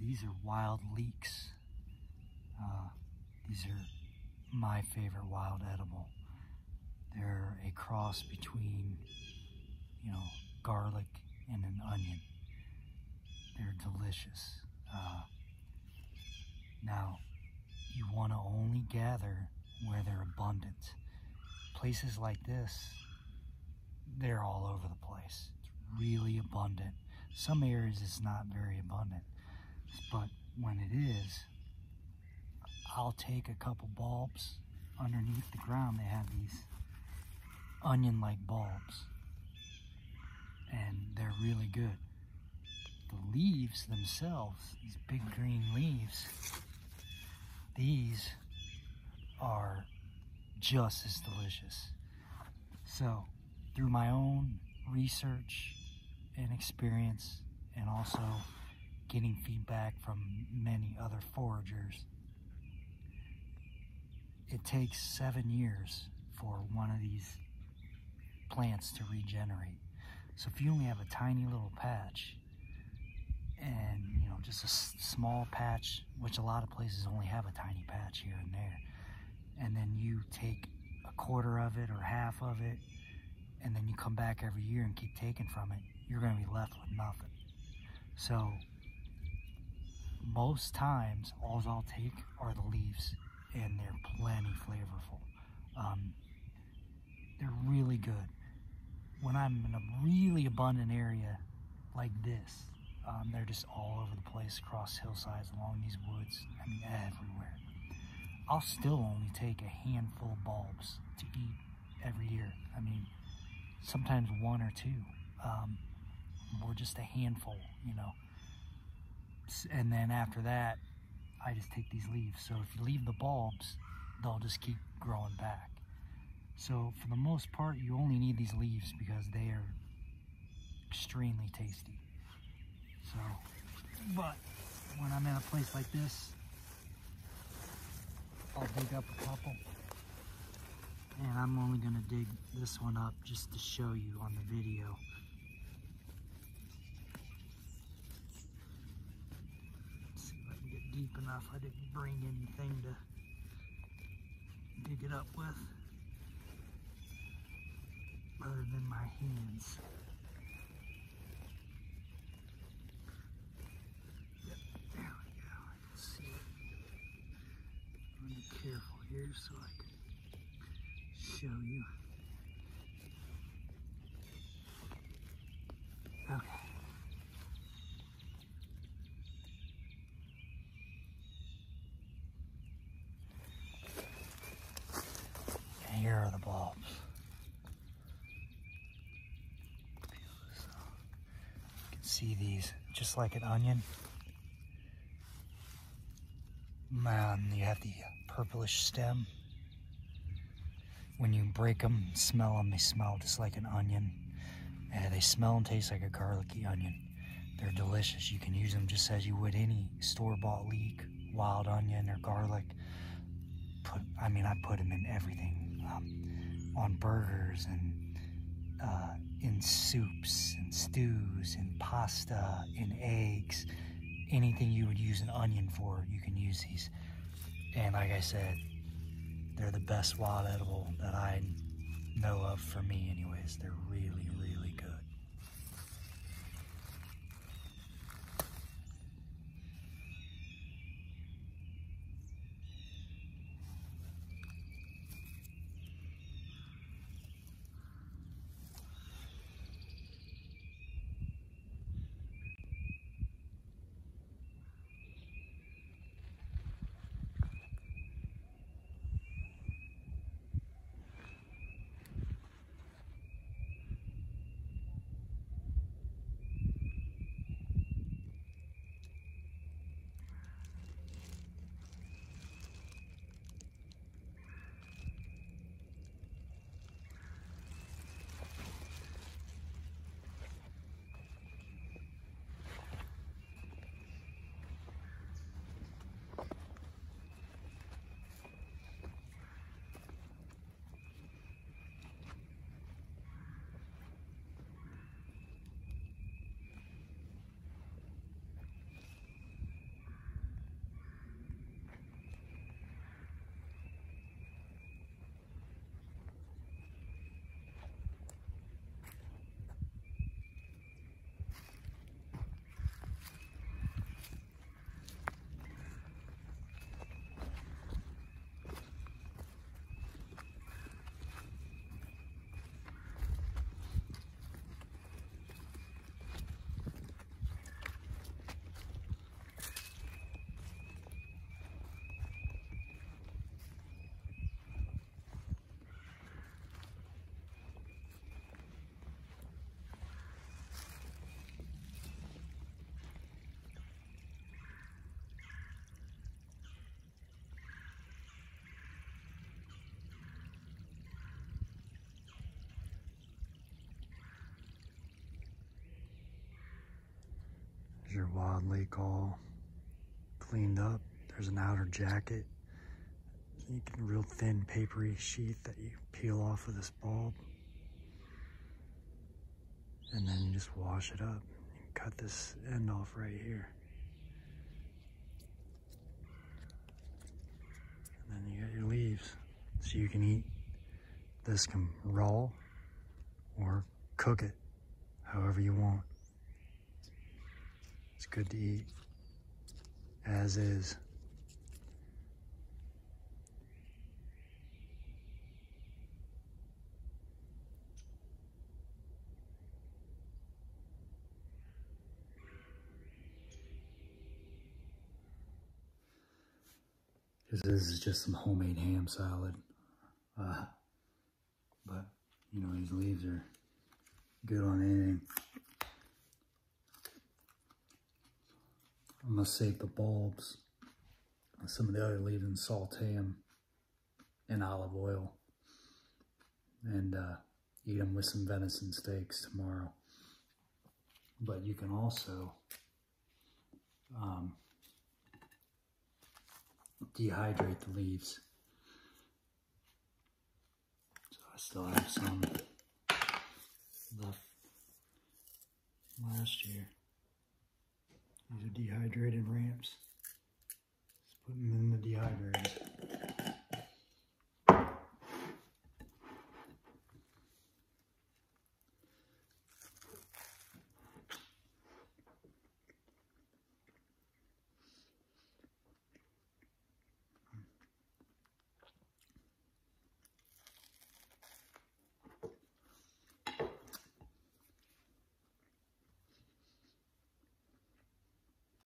these are wild leeks. Uh, these are my favorite wild edible. They're a cross between, you know, garlic and an onion. They're delicious. Uh, now, you want to only gather where they're abundant. Places like this, they're all over the place. It's really abundant. Some areas it's not very abundant, but when it is, I'll take a couple bulbs underneath the ground. They have these onion-like bulbs, and they're really good. The leaves themselves, these big green leaves, these are just as delicious. So, through my own research and experience, and also getting feedback from many other foragers, it takes seven years for one of these plants to regenerate. So if you only have a tiny little patch, and you know just a small patch, which a lot of places only have a tiny patch here and there, and then you take a quarter of it or half of it, and then you come back every year and keep taking from it, you're going to be left with nothing. So most times, all I'll take are the leaves, and they're plenty flavorful. Um, they're really good. When I'm in a really abundant area like this, um, they're just all over the place, across hillsides, along these woods, I mean everywhere. I'll still only take a handful of bulbs to eat every year. I mean, sometimes one or two, um, or just a handful, you know. And then after that, I just take these leaves. So if you leave the bulbs, they'll just keep growing back. So for the most part, you only need these leaves because they are extremely tasty. So, but when I'm in a place like this, I'll dig up a couple. And I'm only gonna dig this one up just to show you on the video. Let's see if I can get deep enough. I didn't bring anything to dig it up with other than my hands. There we go. See. Be careful here so I can show you. Bulbs. You can see these just like an onion. Man, you have the purplish stem. When you break them, smell them, they smell just like an onion. And they smell and taste like a garlicky onion. They're delicious. You can use them just as you would any store-bought leek, wild onion, or garlic. Put, I mean, I put them in everything. Um, on burgers and uh, in soups and stews and pasta, in eggs. Anything you would use an onion for, you can use these. And like I said, they're the best wild edible that I know of for me anyways. They're really, leek all cleaned up. There's an outer jacket. You get a real thin papery sheath that you peel off of this bulb. And then you just wash it up. You cut this end off right here. And then you got your leaves. So you can eat this can raw or cook it however you want. It's good to eat as is. This is just some homemade ham salad. Uh, but, you know, these leaves are good on anything. I'm gonna save the bulbs some of the other leaves and saute them in olive oil and uh, eat them with some venison steaks tomorrow. But you can also um, dehydrate the leaves. So I still have some left last year. These are dehydrated ramps. Let's put them in the dehydrator.